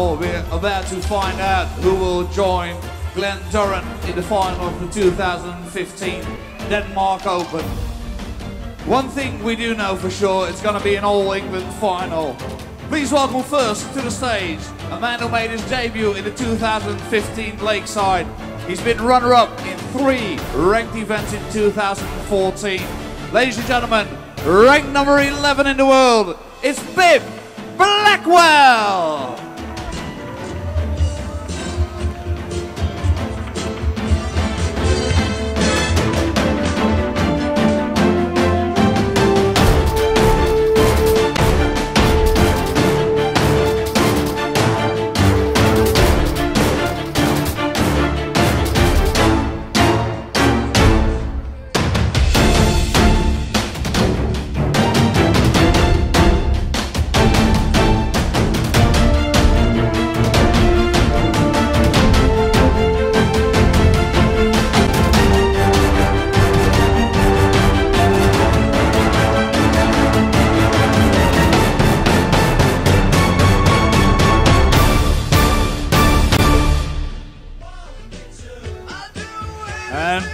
We're about to find out who will join Glenn Durant in the final of the 2015 Denmark Open. One thing we do know for sure, it's going to be an All England final. Please welcome first to the stage a man who made his debut in the 2015 Lakeside. He's been runner-up in three ranked events in 2014. Ladies and gentlemen, ranked number 11 in the world, it's Bib Blackwell!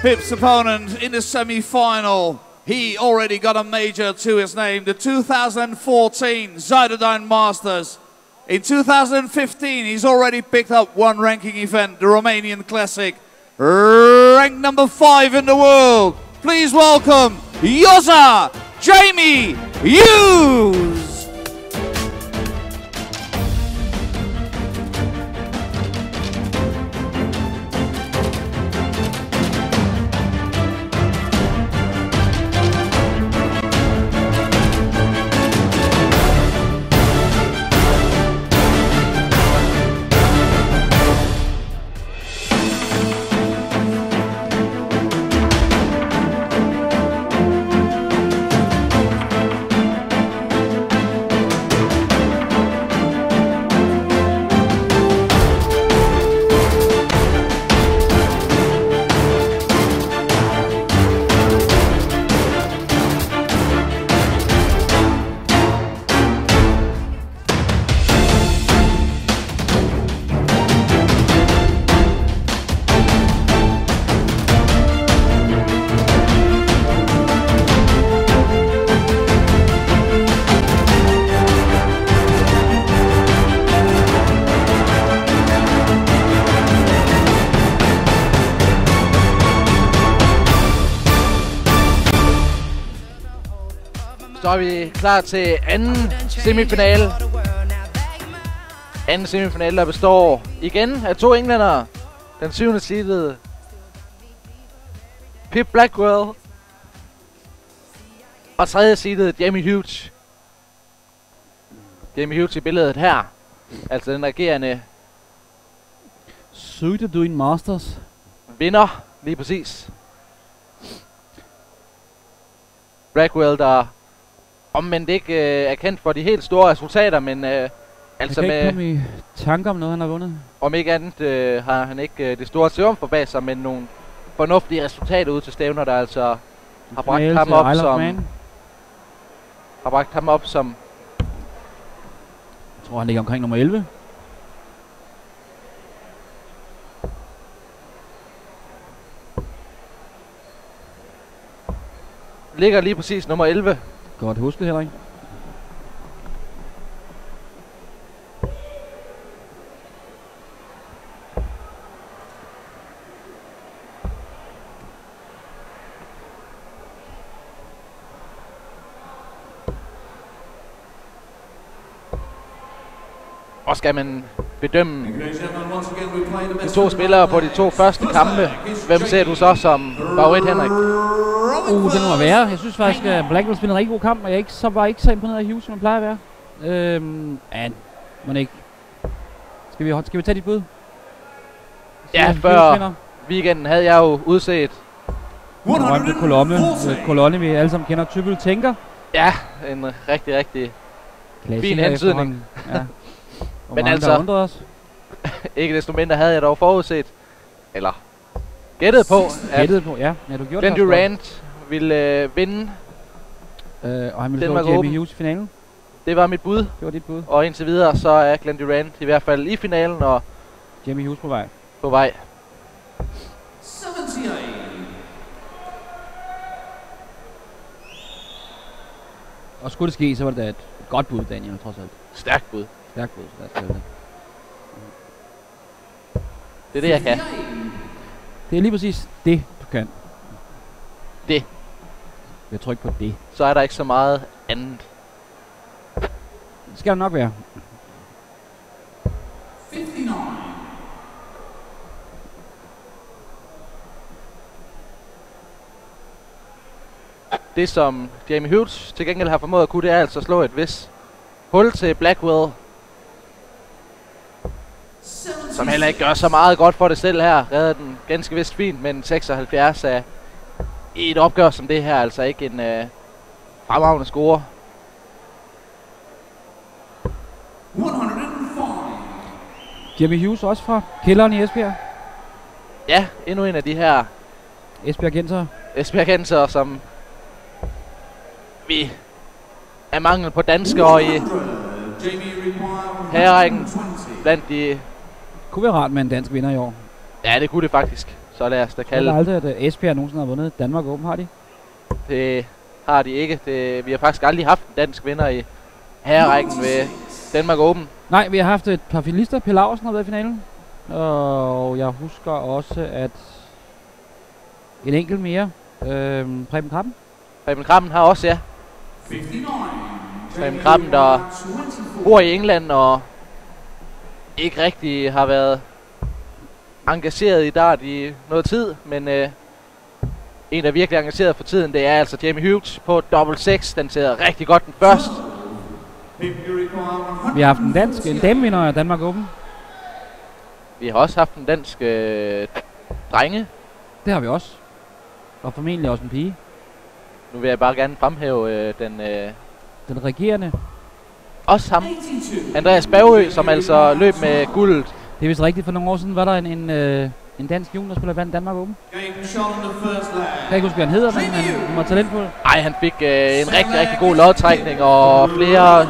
Pip's opponent in the semi-final, he already got a major to his name, the 2014 Zuiderduin Masters. In 2015, he's already picked up one ranking event, the Romanian Classic, ranked number five in the world. Please welcome Yoza Jamie Hughes. Er vi klar til anden semifinale. Anden semifinale, der består igen af to englændere. Den syvende seedede Pip Blackwell. Og tredje seedede Jamie Hughes. Jamie Hughes i billedet her. Altså den regerende Suited Masters. vinder, lige præcis. Blackwell, der omvendt ikke øh, er kendt for de helt store resultater, men øh, altså jeg kan ikke med, komme i tanke om noget, han har vundet. om ikke andet øh, har han ikke øh, det store triumfer bag sig, men nogle fornuftige resultater ud til stævner, der altså har bragt ham op som Man. har bragt ham op som Jeg tror, han ligger omkring nummer 11. ligger lige præcis nummer 11. Godt husket, Henrik. Og skal man bedømme de to spillere på de to første kampe, hvem ser du så som favorit, Henrik? Uh, den må være. Jeg synes faktisk, at Blackwell spiller en rigtig god kamp, og jeg er ikke, så var ikke så imponeret af Hughes, som han plejer at være. Øhm, ja, må ikke. Skal vi, skal vi tage dit bud? Ja, før weekenden havde jeg jo udset Den berømte kolonne, øh, kolonne, vi alle sammen kender. Typel tænker. Ja, en rigtig, rigtig Klassiker hentydning. efterhånden. Ja. Hvor Men mange, altså- os. Ikke desto mindre havde jeg dog forudset, eller gættet på, at Gættede på, ja. Ja, du gjorde Glenn Durant ville øh, vinde. Øh, og han ville Den slå Jamie. Hughes i finalen. Det var mit bud, Det var dit bud. og indtil videre så er Glenn Durant i hvert fald i finalen og Jamie Hughes på vej. på vej. 78. Og skulle det ske, så var det da et godt bud, Daniel, trods alt. Stærkt bud. Stærkt bud, lad os det. Det er det, jeg kan. Det er lige præcis det, du kan. Jeg trykke på det. Så er der ikke så meget andet. Det skal det nok være. 59. Det som Jamie Hughes til gengæld har formået at kunne, det er altså at slå et vis hul til Blackwell, som heller ikke gør så meget godt for det selv her. Redder den ganske vist fint, men 76 er i et opgør som det her, altså ikke en øh, fremragende score. 105. Jamie Hughes også fra kælderen i Esbjerg. Ja, endnu en af de her Esbjerg Genter. Esbjergenser, som vi er mangel på danskere i herrækken 120. blandt de... Kunne være rart med en dansk vinder i år. Ja, det kunne det faktisk. Så lad os da Jeg kalde har aldrig, at øh, Esbjerg nogensinde har vundet Danmark Open, har de? Det har de ikke. Det, vi har faktisk aldrig haft en dansk vinder i herrækken ved Danmark Open. Nej, vi har haft et par finalister. Pelle Laursen har været i finalen. Og jeg husker også, at en enkelt mere. Øhm, Preben Krabben. Preben Krammen har også, ja. 59. Preben Krabben, der bor i England og ikke rigtig har været engageret i dart i noget tid, men øh, en, der er virkelig engageret for tiden, det er altså Jamie Hughes på double 6. Den ser rigtig godt den først. Vi har haft en dansk, en damevinder af Danmark Open. Vi har også haft en dansk øh, drenge. Det har vi også. Og formentlig også en pige. Nu vil jeg bare gerne fremhæve øh, den øh, Den regerende. også ham, Andreas Bagø, som altså løb med guldet. Det er vist rigtigt. For nogle år siden var der en, en, øh, en dansk juniorspiller vandt Danmark Open. Jeg kan ikke huske, hvad han hedder, men han, han var talentfuld. Ej, han fik øh, en rigtig, rigtig god lodtrækning, og flere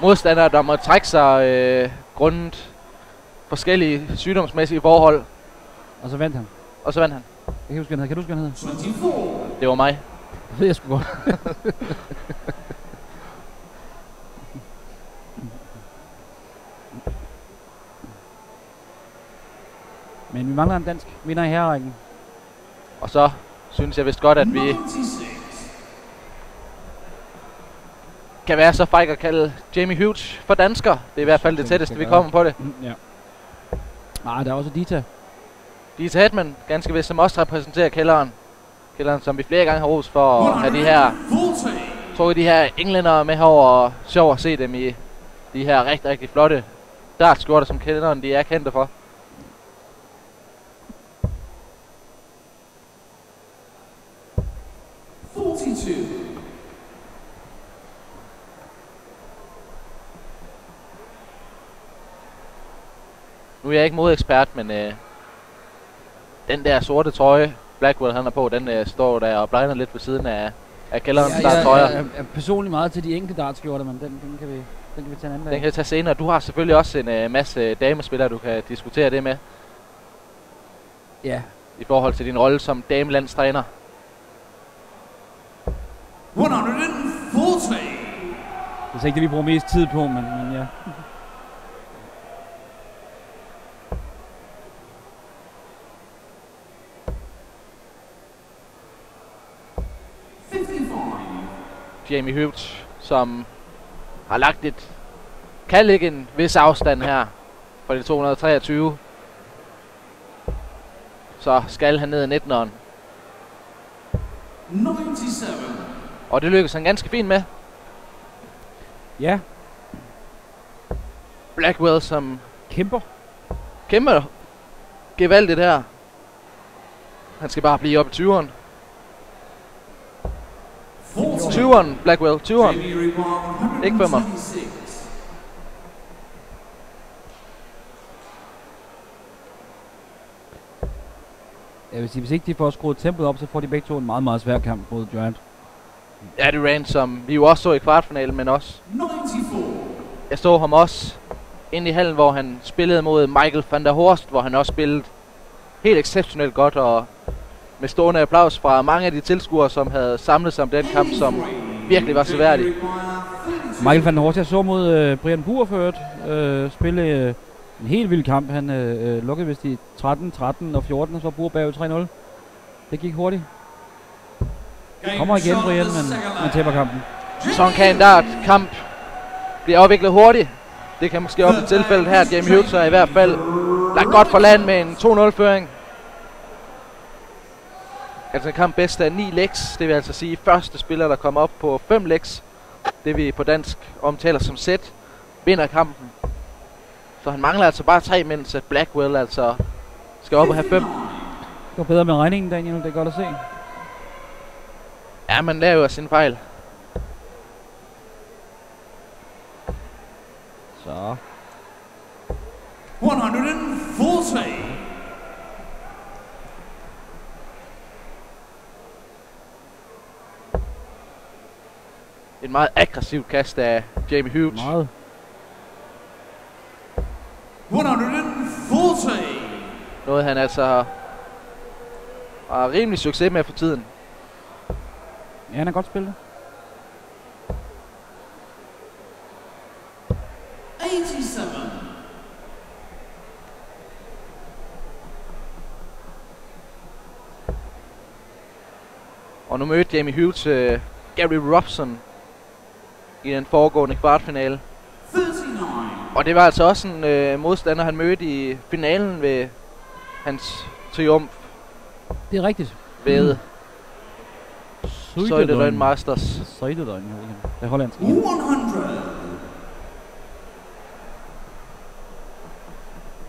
modstandere, der måtte trække sig øh, grundet forskellige sygdomsmæssige forhold. Og så vandt han. Og så vandt han. Jeg kan huske, han. Kan du huske, hvad han hedder? 24. Det var mig. Det ved jeg sgu godt. Men vi mangler en dansk vinder i herrækken. Og så synes jeg vist godt, at vi 96. kan være så fræk at kalde Jamie Hughes for dansker. Det er i hvert fald det tætteste, vi kommer på det. Mm, ja. Nej, der er også Dita. Dieter Hedman, ganske vist, som også repræsenterer kælderen. Kælderen, som vi flere gange har rost for at have de her 140. trukket de her englændere med herover og sjov at se dem i de her rigtig, rigtig flotte dartskjorter, som kælderen de er kendte for. Nu er jeg ikke modekspert, men øh, den der sorte trøje, Blackwell han er på, den øh, står der og blegner lidt ved siden af, af kælderens jeg, darttrøjer. jeg, er personligt meget til de enkelte dartskjorter, men den, den, kan vi, den kan vi tage en anden Den kan vi tage senere. Du har selvfølgelig også en øh, masse damespillere, du kan diskutere det med, Ja, i forhold til din rolle som damelandstræner. 140. det er så ikke det, vi bruger mest tid på, men, men ja. Jamie Hughes, som har lagt et, kan ligge en vis afstand her fra de 223. Så skal han ned i 19'eren. Ninety-seven. Og det lykkes han ganske fint med. Ja, Blackwell, som kæmper. kæmper gevaldigt her. Han skal bare blive op i 20'eren. Forty. 20'eren, Blackwell, 20'eren. Jamie require Ikke femmer. 126. Jeg vil sige, hvis ikke de får skruet tempoet op, så får de begge to en meget, meget svær kamp mod Giant. Ja, er Rand, som vi jo også så i kvartfinalen, men også 99. Jeg så ham også inde i hallen, hvor han spillede mod Michael van der Horst, hvor han også spillede helt exceptionelt godt, og med stående applaus fra mange af de tilskuere, som havde samlet sig om den kamp, som virkelig var seværdig. Michael van Horst, jeg så mod øh, Brian Buer ført øh, spille øh, en helt vild kamp. Han øh, øh, lukkede vist i 13, 13 og 14, og så var Buer bagud 3-0. Det gik hurtigt. Kommer igen, Brian, men man taber kampen. Sådan kan en dart kamp blive afviklet hurtigt. Det kan måske op i tilfældet her. Jamie Hughes er i hvert fald lagt godt for land med en 2-0-føring. Altså en kamp bedst af 9 legs. Det vil altså sige første spiller, der kommer op på 5 legs. Det vi på dansk omtaler som sæt. Vinder kampen. Så han mangler altså bare 3, mens at Blackwell altså skal op og have 5. Det går bedre med regningen, Daniel. Det er godt at se. Ja, man laver jo sin fejl. Så. 140. En meget aggressiv kast af Jamie Hughes. Meget. 140. Noget han altså har, har rimelig succes med for tiden. Ja, han er godt spillet. 87. Og nu mødte Jamie Hughes uh, Gary Robson i den foregående kvartfinale. 39. Og det var altså også en uh, modstander, han mødte i finalen ved hans triumf Det er rigtigt. ved Mm. Søjderøn Masters. Søjderøn, det er hollandsk. 100.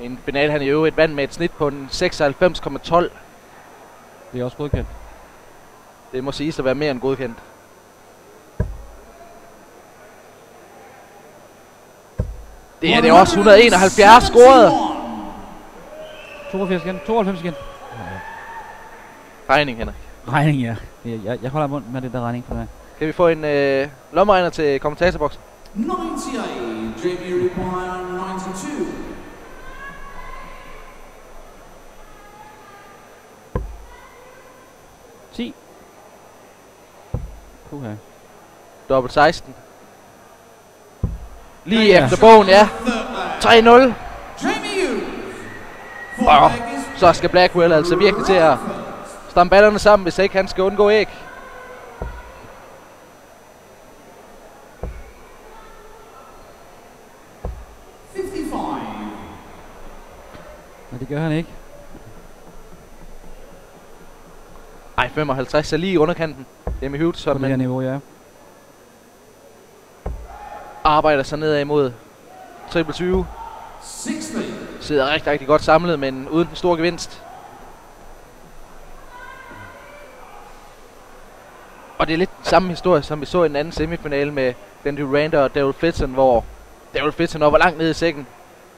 En finale, han i øvrigt vandt med et snit på en 96,12. Det er også godkendt. Det må siges at være mere end godkendt. Det er det også 171 scoret. 82 igen. 92 igen. Regning, Henrik. Regning, ja. Jeg, jeg, jeg holder mund med det der regning for mig. Kan vi få en øh, lommeregner til kommentatorboksen? 98. Jamie require 92. Ti. Puha. Dobbelt 16. Lige Ja. efter bogen, ja. 3-0. Jamie Hughes. Åh, så skal Blackwell altså virkelig til at stamme ballerne sammen, hvis ikke han skal undgå æg. Men det gør han ikke. Ej, 55 er lige i underkanten. Jamie Hughes, På som det her niveau, ja arbejder sig nedad imod triple 20. Sidder rigtig, rigtig godt samlet, men uden den store gevinst. Og det er lidt samme historie, som vi så i den anden semifinale med Glenn Durant og Daryl Fitton, hvor Daryl Fitton var langt nede i sækken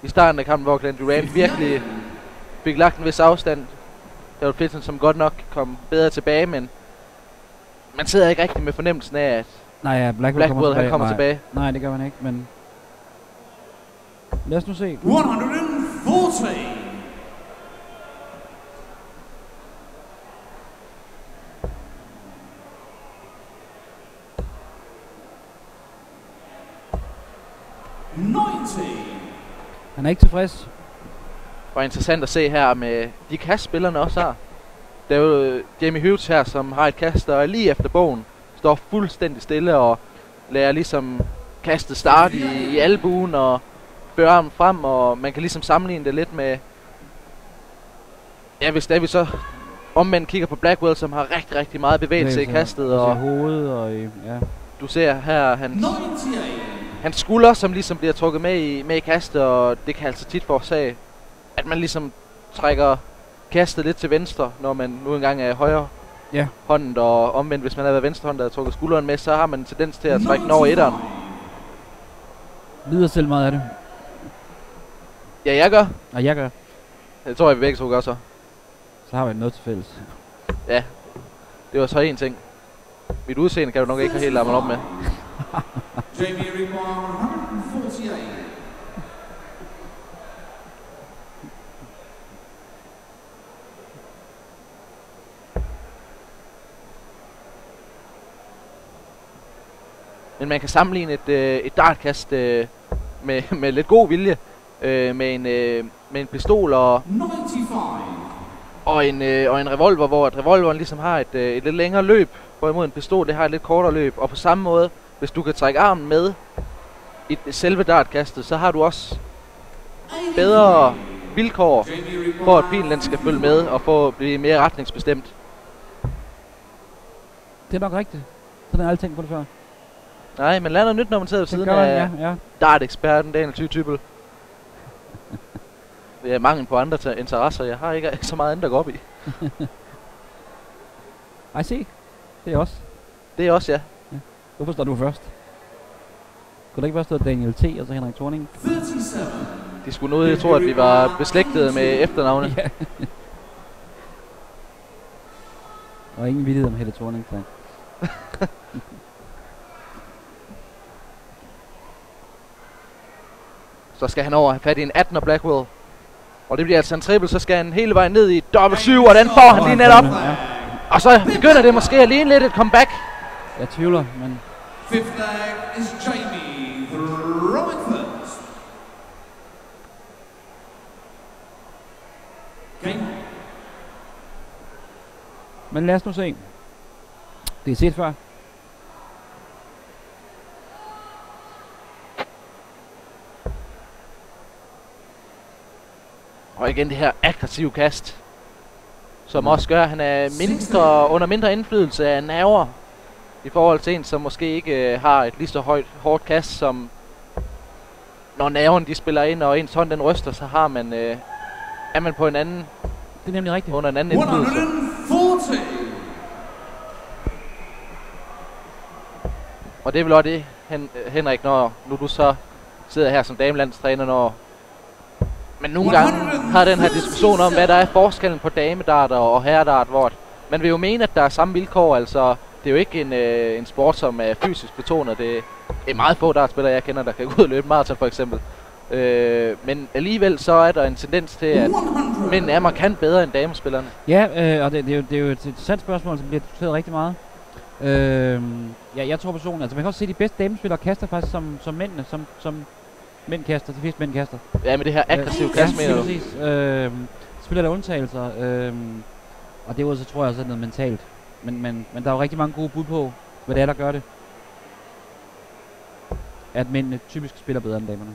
i starten af kampen, hvor Glenn Durant virkelig fik lagt en vis afstand. Daryl Fitton, som godt nok kom bedre tilbage, men man sidder ikke rigtig med fornemmelsen af, at Nej, ja, Blackwell, kommer Blackwell tilbage. han kommer Nej. tilbage. Nej, det gør man ikke, men... Lad os nu se. 140. Ninety. Han er ikke tilfreds. var interessant at se her med de kastspillerne også har. Der er jo øh, Jamie Hughes her, som har et kast, der er lige efter bogen står fuldstændig stille og lader ligesom kastet starte i, i albuen og fører ham frem, og man kan ligesom sammenligne det lidt med... Ja, hvis der vi så omvendt kigger på Blackwell, som har rigtig, rigtig meget bevægelse i kastet, og... I hovedet og i... Ja. du ser her hans, 98. hans skulder, som ligesom bliver trukket med i, med i kastet, og det kan altså tit forårsage, at man ligesom trækker kastet lidt til venstre, når man nu engang er højre Ja. hånden, og omvendt, hvis man har været venstre hånd, der har trukket skulderen med, så har man en tendens til at trække den over etteren. Lider selv meget af det. Ja, jeg gør. Og jeg gør. Det tror jeg, vi begge to gør så. Så har vi noget til fælles. Det var så en ting. Mit udseende kan du nok ikke have helt larmet op med. Jamie require 148. Men man kan sammenligne et, øh, et dartkast øh, med, med lidt god vilje øh, med, en, øh, med en pistol og, 95. og, en, øh, og en revolver, hvor at revolveren ligesom har et, øh, et lidt længere løb, hvorimod en pistol det har et lidt kortere løb. Og på samme måde, hvis du kan trække armen med i selve dartkastet, så har du også bedre vilkår for at pilen den skal følge med og få blive mere retningsbestemt. Det er nok rigtigt. Sådan har jeg aldrig tænkt på det før. Nej, men lander nyt, når man sidder ved siden af ja, ja. dart-eksperten Daniel Tytypel. Det er mangel på andre interesser. Jeg har ikke så meget andet at gå op i. Ej, se. Det er også. Det er også, ja. Hvorfor står du først? Kunne der ikke bare stå Daniel T. og så Henrik Thorning? 37. De skulle nu, jeg tror, at vi var beslægtede med efternavne. Ja. og ingen vildhed om Helle Thorning, tak. Så skal han over have fat i en 18'er Blackwell. Og det bliver altså en triple, så skal han hele vejen ned i dobbelt 7, og den får han lige netop. Ja. Og så begynder det måske at ligne lidt et comeback. Jeg tvivler, men Fifth flag is Jamie throwing first. Game Men lad os nu se. Det er set før. Og igen det her aggressive kast. Som også gør, at han er mindre, under mindre indflydelse af nerver. I forhold til en, som måske ikke øh, har et lige så højt, hårdt kast, som når nerven de spiller ind, og ens hånd den ryster, så har man, øh, er man på en anden, Det er nemlig rigtigt. under en anden indflydelse. 140. Og det er vel også det, Hen- Henrik, når nu du så sidder her som damelandstræner, når men nogle gange har den her diskussion om, hvad der er forskellen på damedart og herredart, hvor man vil jo mene, at der er samme vilkår, altså det er jo ikke en, øh, en sport, som er fysisk betonet. Det er meget få dartspillere, jeg kender, der kan gå ud og løbe maraton for eksempel. Øh, men alligevel så er der en tendens til, at mænd er markant bedre end damespillerne. Ja, øh, og det, det, er jo, det er jo et interessant spørgsmål, som bliver diskuteret rigtig meget. Øh, ja, jeg tror personligt, altså man kan også se, at de bedste damespillere kaster faktisk som, som mændene, som, som mænd kaster, de fleste mænd kaster. Ja, med det her aggressive kast, ja, mener du? præcis. Øh, spiller der undtagelser, øh, og derudover så tror jeg også, det er noget mentalt. Men, men, men der er jo rigtig mange gode bud på, hvad det er, der gør det. At mændene typisk spiller bedre end damerne.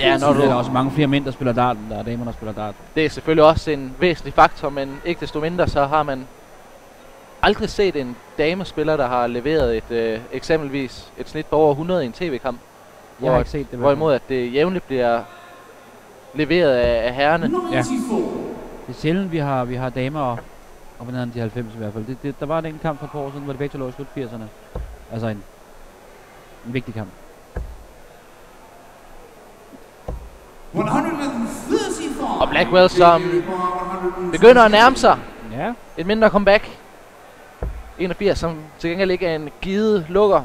Ja, når er der du, også mange flere mænd, der spiller dart, end der er damer, der spiller dart. det er selvfølgelig også en væsentlig faktor, men ikke desto mindre, så har man aldrig set en damespiller, der har leveret et øh, eksempelvis et snit på over 100 i en tv-kamp. Jeg har ikke set det. Hvorimod at det jævnligt bliver leveret af, af herrerne. 94. Det er sjældent, vi har, vi har damer og, og på neden de 90 i hvert fald. Det, det, der var en kamp for et par år siden, hvor det begge to lå i slut 80'erne. Altså en, en vigtig kamp. 135. Og Blackwell, som Jamie require 160. Begynder at nærme sig Ja, et mindre comeback. 81, som til gengæld ikke er en givet lukker.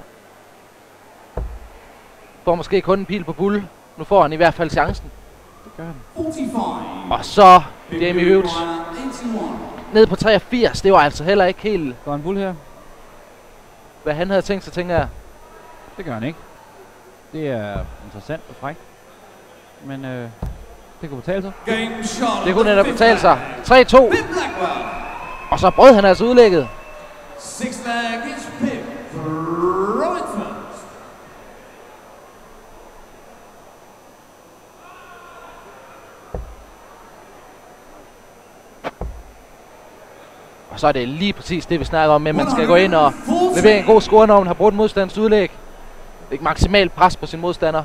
Får måske kun en pil på bull. Nu får han i hvert fald chancen. det gør han. 45. Og så Jamie Hughes require 81. ned på 83. Det var altså heller ikke helt, Går han bull her? hvad han havde tænkt sig, tænker jeg. Det gør han ikke. Det er interessant og frækt. Men øh, det kunne betale sig. Det kunne netop betale sig. flag. 3-2. Pip Blackwell. Og så brød han altså udlægget. Sixth flag is Pip. Throwing first. Og så er det lige præcis det, vi snakker om, med at man skal gå ind og levere en god score, når man har brugt modstanders udlæg. Ikke maksimalt pres på sin modstander.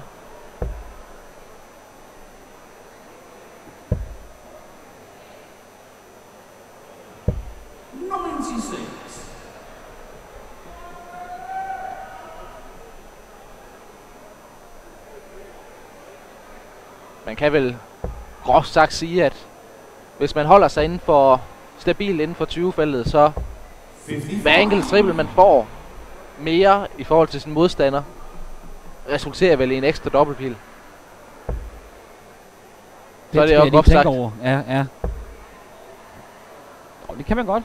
Man kan vel groft sagt sige, at hvis man holder sig inden for stabilt inden for 20-feltet, så hver enkelt triple, man får mere i forhold til sin modstander, resulterer vel i en ekstra dobbeltpil. Det er det jo godt sagt. over. Ja, ja. Og det kan man godt.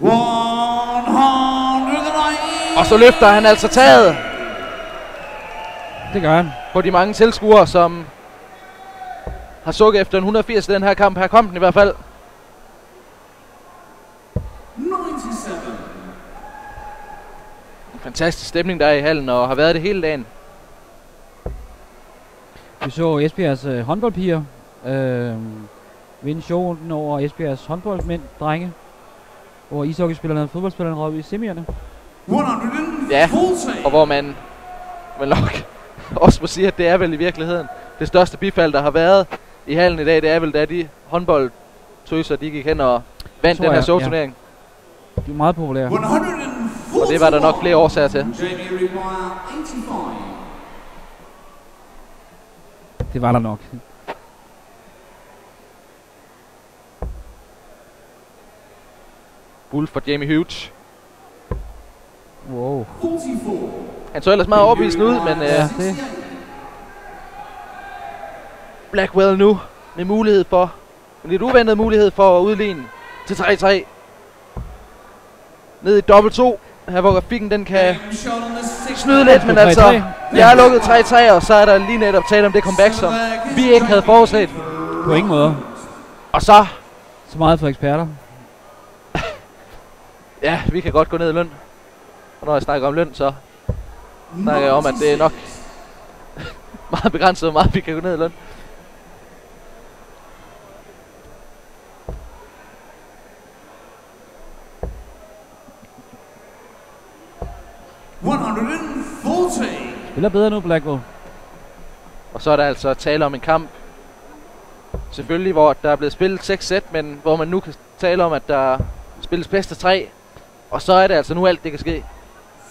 190. Og så løfter han altså taget Det gør han. på de mange tilskuere, som har sukket efter en 180 i den her kamp. Her kom den i hvert fald. 97. En fantastisk stemning der er i hallen, og har været det hele dagen. Vi så Esbjergs øh, håndboldpiger øh, vinde showrunden over Esbjergs håndboldmænd, drenge. Hvor ishockeyspillerne og fodboldspillerne røg i semierne. 140. Ja, Og hvor man vel nok også må sige, at det er vel i virkeligheden det største bifald, der har været i hallen i dag. Det er vel, da de håndboldtøser, de gik hen og vandt den her showturnering. De er meget populære. 140. Og det var der nok flere årsager til. Jamie require 85. Det var der nok. Bull for Jamie Hughes. Wow. 44. Han så ellers meget overbevisende ud, men Ja, øh, det. Blackwell nu med mulighed for, en lidt uventet mulighed for at udligne til 3-3. Ned i dobbelt 2. Her hvor grafikken den kan snyde lidt, men 3-3. altså, jeg har lukket 3-3, og så er der lige netop tale om det comeback, som vi ikke havde forudset. På ingen måde. Og så, Så meget for eksperter. ja, vi kan godt gå ned i løn. Og når jeg snakker om løn, så snakker jeg om, at det er nok meget begrænset, hvor meget vi kan gå ned i løn. Spiller bedre nu, Blackwell. Og så er der altså tale om en kamp, selvfølgelig, hvor der er blevet spillet 6 sæt, men hvor man nu kan tale om, at der spilles bedst af 3. Og så er det altså nu alt, det kan ske.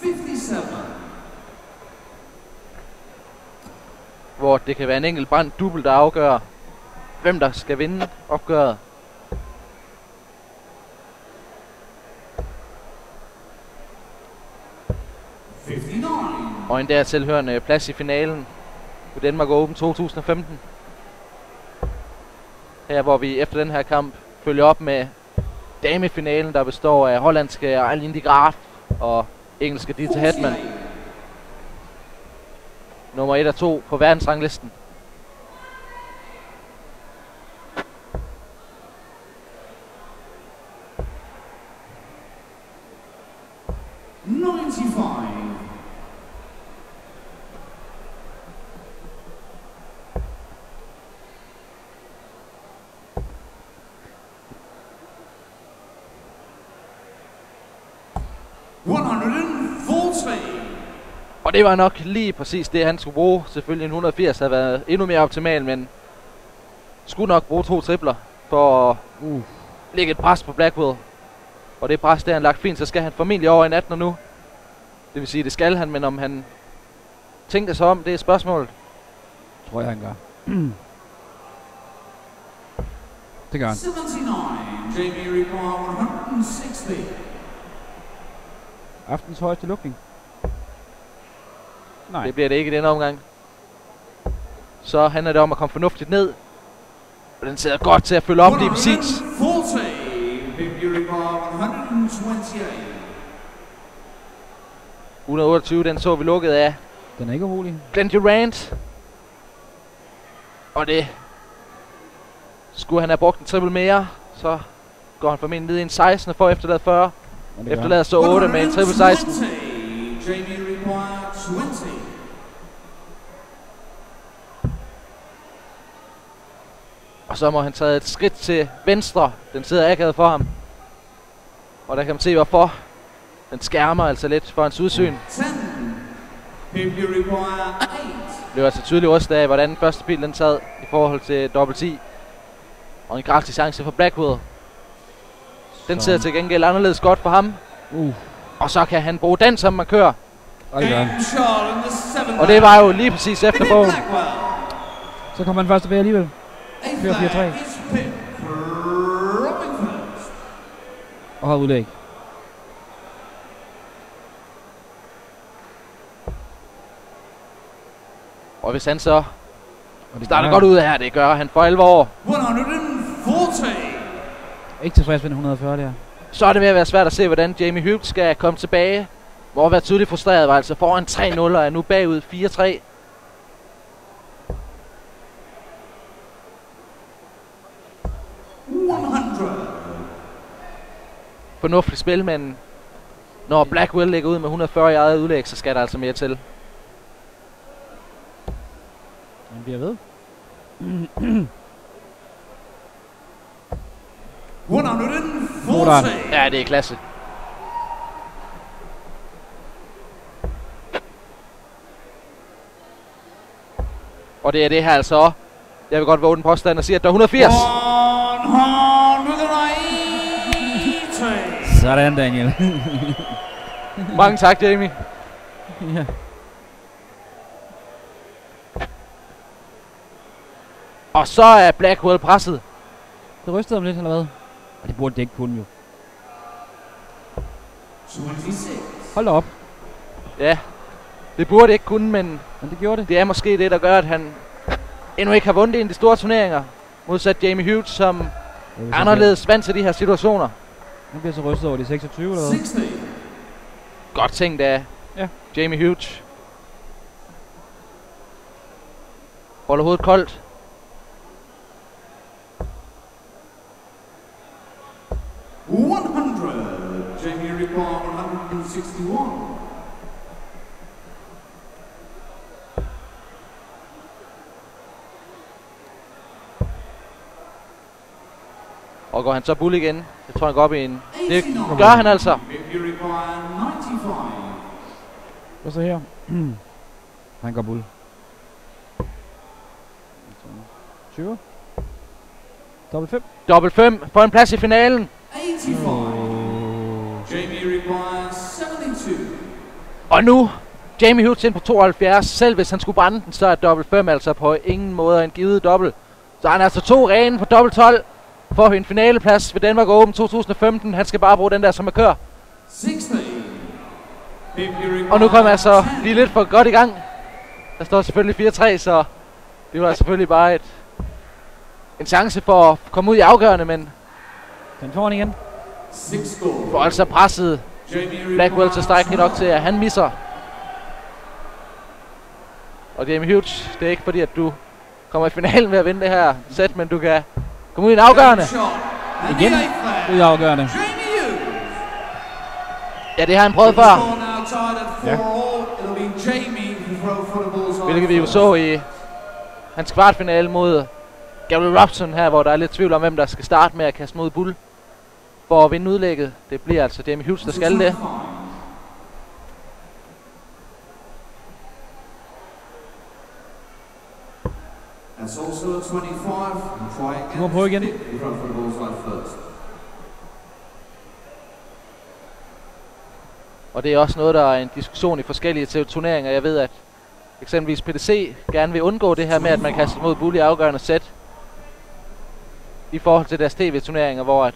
57. Hvor det kan være en enkelt brand dubbel, der afgør, hvem der skal vinde opgøret. Og en der tilhørende plads i finalen på Danmark Open 2015. Her hvor vi efter den her kamp følger op med damefinalen, der består af hollandske Eileen de Graaf og engelske Dieter Hetman. Nummer 1 og 2 på verdensranglisten. Det var nok lige præcis det, han skulle bruge. Selvfølgelig en 180 havde været endnu mere optimal, men skulle nok bruge to tripler for at Uh. lægge et pres på Blackwell. Og det pres, der han lagt fint, så skal han formentlig over i 18 nu. Det vil sige, det skal han, men om han tænker sig om, det er spørgsmålet. Tror jeg, han gør. det gør han. 79. Jamie require 160. Aftens højeste lukning. Nej. Det bliver det ikke i denne omgang. Så handler det om at komme fornuftigt ned. Og den sidder godt til at følge op lige præcis. 140. Jamie require 128. 128, den så vi lukket af Den er ikke umulig. Glenn Durant. Og det skulle han have brugt en triple mere, så går han formentlig ned i en 16 og får efterladet 40. Men det gør han. Efterlader så 8 med en triple 16. 120. Jamie require 20. Og så må han tage et skridt til venstre. Den sidder akavet for ham. Og der kan man se hvorfor. Den skærmer altså lidt for hans udsyn. 10. Jamie require 8. Det blev altså tydeligt rystet af, hvordan den første bil den sad i forhold til dobbelt 10. Og en kraftig chance for Blackwood. Den Så- sidder til gengæld anderledes godt for ham. Uh. Og så kan han bruge den som the seventh Og det var jo lige præcis efter bogen. Så kommer han først tilbage alligevel. Eighth Fire, fire, tre. flag is picked. Robin first. Og har udlæg. Og hvis han så Og det starter gør godt ud her, det gør han for alvor, 140. Ikke tilfreds med den 140 der. så er det ved at være svært at se, hvordan Jamie Hughes skal komme tilbage. Hvor være tydeligt frustreret var altså foran 3-0 og er nu bagud 4-3. Fornuftigt spil, men når Blackwell ligger ud med 140 i eget udlæg, så skal der altså mere til. Han bliver ved. 140. Ja, det er klasse. Og det er det her altså. Jeg vil godt våge den påstand og sige, at der er 180. 180. Sådan, Daniel. Mange tak, Jamie. ja. Og så er Blackwell presset. Det rystede om lidt, eller hvad? Og det burde det ikke kunne jo. 26. Hold da op. Ja, det burde ikke kunne, men Men det gjorde det. det er måske det, der gør, at han endnu ikke har vundet en af de store turneringer. Modsat Jamie Hughes, som Det er anderledes vant til de her situationer. Han bliver så rystet over de 26 eller hvad? Godt tænkt af ja. Jamie Hughes. Holder hovedet koldt. Jamie Ripper 161. Og går han så bull igen. Det tror jeg går op i en... Det gør han altså. Hvad så her? Han går bull. 20. Dobbelt 5. Dobbelt 5 for en plads i finalen. Eighty-five. Jamie requires seventy-two. Og nu Jamie Hughes ind på 72. Selv hvis han skulle brænde den, så er dobbelt 5 altså på ingen måde en givet dobbelt. Så han er altså to rene på dobbelt 12 for en finaleplads ved Danmark Open 2015. Han skal bare bruge den der som er kør. Og nu kommer jeg så 10. lige lidt for godt i gang. Der står selvfølgelig 4-3, så det var selvfølgelig bare et, en chance for at komme ud i afgørende, men Den får han igen. Får altså presset Blackwell til strækning nok til, at han misser. Og Jamie Hughes, det er ikke fordi, at du kommer i finalen ved at vinde det her sæt, men du kan komme ud i en afgørende. Igen. er afgørende. Ja, det har han prøvet før, Ja. hvilket vi jo så i hans kvartfinale mod Gary Robson her, hvor der er lidt tvivl om, hvem der skal starte med at kaste mod bull for at vinde udlægget. Det bliver altså Jamie Hughes, der skal det. That's also a 25. And try again. Come on, again. For the first. Og det er også noget, der er en diskussion i forskellige turneringer. Jeg ved, at eksempelvis PDC gerne vil undgå det her med, at man kaster mod bull i afgørende sæt. I forhold til deres tv-turneringer, hvor at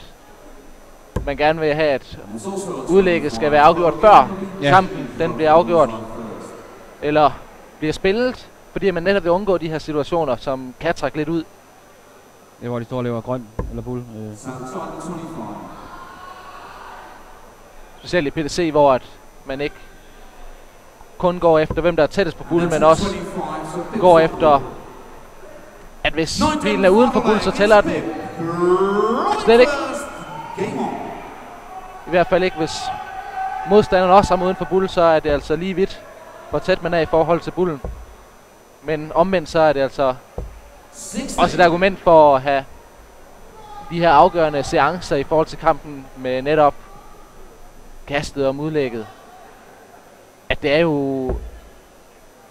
man gerne vil have, at udlægget skal være afgjort før Ja. kampen den bliver afgjort, eller bliver spillet, fordi man netop vil undgå de her situationer, som kan trække lidt ud. Det hvor de står og laver grøn eller bull. Øh. So tied at 25. Specielt i PDC, hvor at man ikke kun går efter, hvem der er tættest på bullen, men også går efter, at hvis bilen er uden for bull, så tæller den slet ikke. I hvert fald ikke, hvis modstanderen også er uden for bull, så er det altså lige vidt, hvor tæt man er i forhold til bullen. Men omvendt så er det altså 60. også et argument for at have de her afgørende seancer i forhold til kampen med netop kastet om udlægget. At det er jo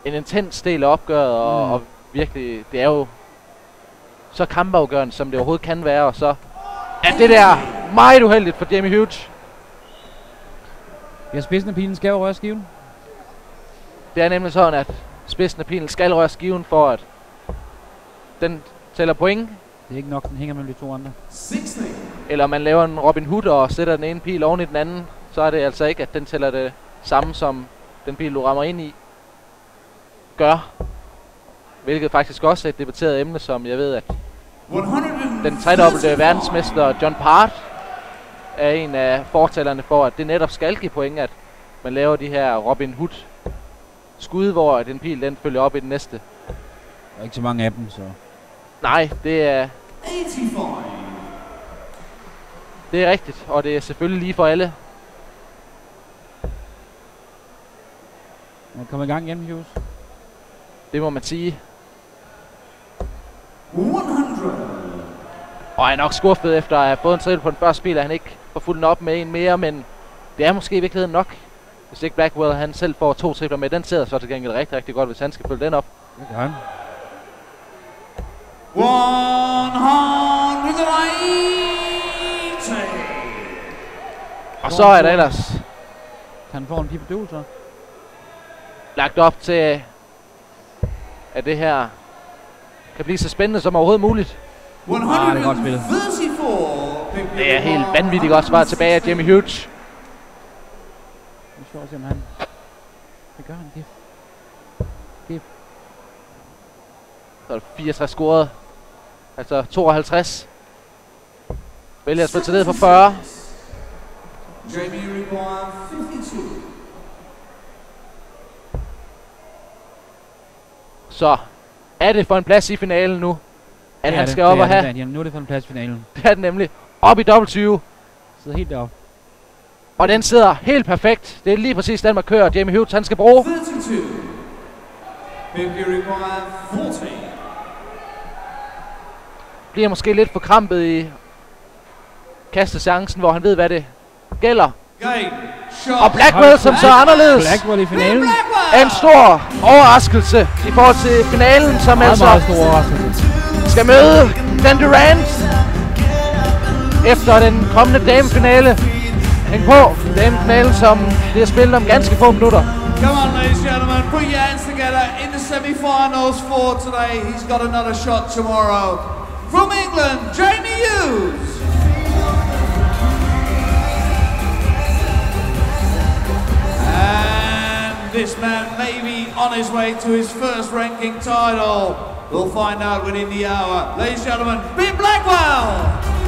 en intens del af opgøret, og, Mm. og virkelig, det er jo så kampafgørende, som det overhovedet kan være, og så er det der meget uheldigt for Jamie Hughes. Ja, spidsen af pilen skal jo røre skiven. Det er nemlig sådan, at spidsen af pilen skal røre skiven for, at den tæller point, Det er ikke nok, den hænger mellem de to andre. 60. eller man laver en Robin Hood og sætter den ene pil oven i den anden, så er det altså ikke, at den tæller det samme som den pil, du rammer ind i, gør. Hvilket faktisk også er et debatteret emne, som jeg ved, at 100 den tredobbelte verdensmester John Part er en af fortalerne for, at det netop skal give point, at man laver de her Robin Hood skud, hvor at en pil den følger op i den næste. Der er ikke så mange af dem, så... Nej, det er, 85. det er rigtigt, og det er selvfølgelig lige for alle. Man kommer i gang igen, Hughes. Det må man sige. 100. Og er nok skuffet efter at have fået en triple på den første spil, at han ikke får fuldt den op med en mere, men det er måske i virkeligheden nok. Hvis ikke Blackwell han selv får to tripler med, den sidder så til gengæld rigtig, rigtig godt, hvis han skal følge den op. Det gør han. 180. Og så er der ellers Kan han få en pipedul, så? lagt op til, at det her kan blive så spændende som overhovedet muligt. Ah, det er godt spillet. 134. Det er helt vanvittigt godt svar tilbage af Jimmy Hughes. Skal vi se, om han... Hvad gør han? Det Så er der 64 scoret. Altså 52. Vælger at spille til ned for 40. Jamie require 52. Så er det for en plads i finalen nu, at det han det. skal op det og det, have. Daniel. Nu er det for en plads i finalen. Det er den nemlig. Op i dobbelt 20. Sidder helt deroppe. Og den sidder helt perfekt. Det er lige præcis den, man kører. Jamie Hughes, han skal bruge. 32. Pippi require 40. Bliver måske lidt forkrampet i kastechancen, hvor han ved, hvad det gælder. Og Blackwell, som så er anderledes. Blackwell i finalen. en stor overraskelse i forhold til finalen, som Meget, altså meget stor overraskelse. skal møde Dan Durant efter den kommende damefinale. Damefinale, som bliver spillet om ganske få minutter. Come on, ladies and gentlemen, put your hands together in the semi-finals for today. He's got another shot tomorrow. From England, Jamie Hughes. And this man may be on his way to his first ranking title. We'll find out within the hour. Ladies and gentlemen, Pete Blackwell.